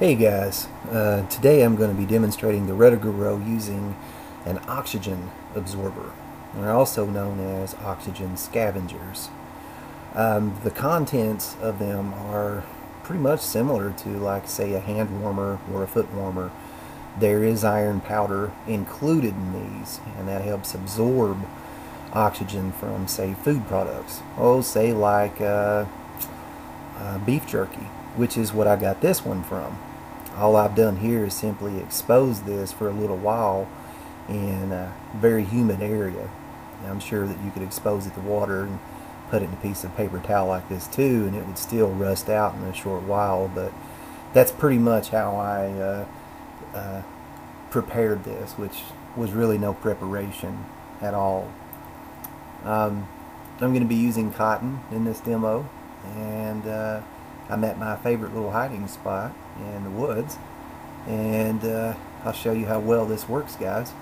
Hey guys, uh, today I'm going to be demonstrating the Rudiger Roll using an oxygen absorber. They're also known as oxygen scavengers. Um, the contents of them are pretty much similar to like say a hand warmer or a foot warmer. There is iron powder included in these and that helps absorb oxygen from say food products. Oh say like uh, uh, beef jerky which is what I got this one from. All I've done here is simply expose this for a little while in a very humid area. I'm sure that you could expose it to water and put it in a piece of paper towel like this too and it would still rust out in a short while but that's pretty much how I uh, uh, prepared this which was really no preparation at all. Um, I'm going to be using cotton in this demo and uh, I'm at my favorite little hiding spot in the woods and uh, I'll show you how well this works guys.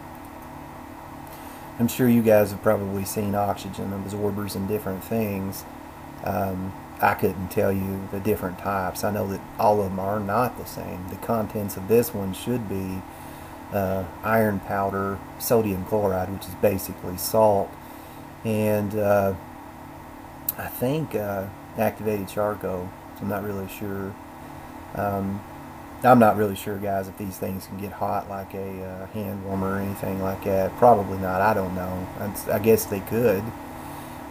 I'm sure you guys have probably seen oxygen absorbers and different things. Um, I couldn't tell you the different types. I know that all of them are not the same. The contents of this one should be uh, iron powder, sodium chloride, which is basically salt, and uh, I think uh, activated charcoal. I'm not really sure. Um, I'm not really sure, guys, if these things can get hot like a uh, hand warmer or anything like that. Probably not. I don't know. I guess they could.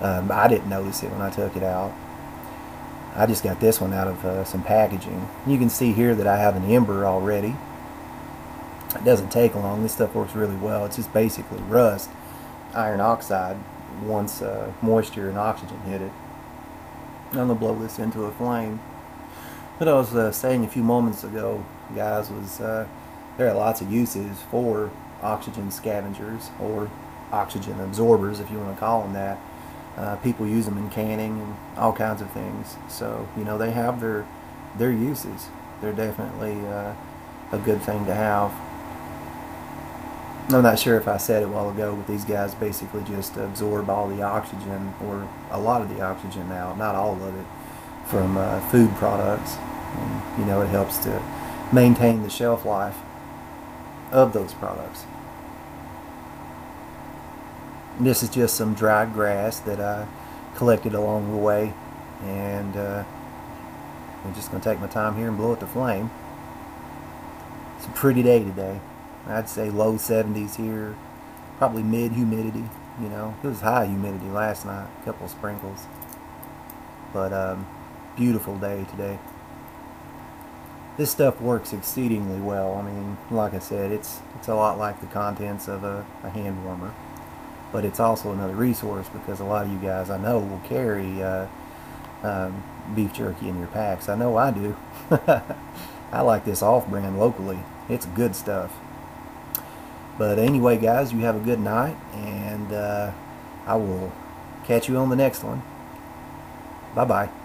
Um, I didn't notice it when I took it out. I just got this one out of uh, some packaging. You can see here that I have an ember already. It doesn't take long. This stuff works really well. It's just basically rust, iron oxide, once uh, moisture and oxygen hit it. I'm to blow this into a flame. What I was uh, saying a few moments ago, guys, was uh, there are lots of uses for oxygen scavengers or oxygen absorbers, if you want to call them that. Uh, people use them in canning and all kinds of things. So you know they have their their uses. They're definitely uh, a good thing to have. I'm not sure if I said it a while ago, but these guys basically just absorb all the oxygen, or a lot of the oxygen now, not all of it, from uh, food products. And, you know, it helps to maintain the shelf life of those products. And this is just some dried grass that I collected along the way, and uh, I'm just going to take my time here and blow it to flame. It's a pretty day today. I'd say low 70s here, probably mid humidity. You know, it was high humidity last night, a couple sprinkles. But um, beautiful day today. This stuff works exceedingly well. I mean, like I said, it's it's a lot like the contents of a, a hand warmer, but it's also another resource because a lot of you guys I know will carry uh, um, beef jerky in your packs. I know I do. I like this off-brand locally. It's good stuff. But anyway, guys, you have a good night, and uh, I will catch you on the next one. Bye-bye.